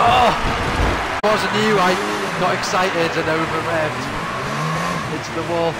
Oh! Wasn't you, I got excited and over revved into the wall.